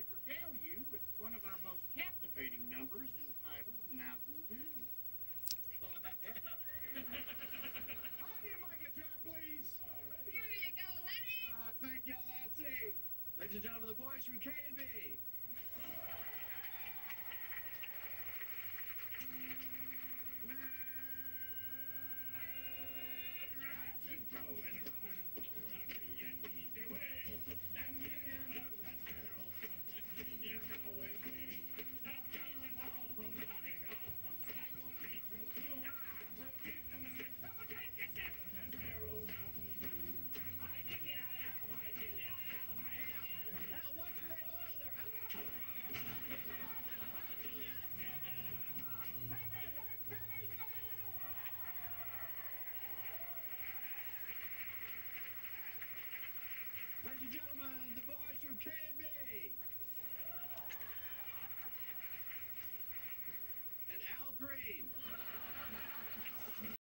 should regale you with one of our most captivating numbers entitled Mountain Dew. Go ahead. Honey, my guitar, please. Here you go, Lenny. Uh, thank you, Lassie. Ladies and gentlemen, the boys from K 15.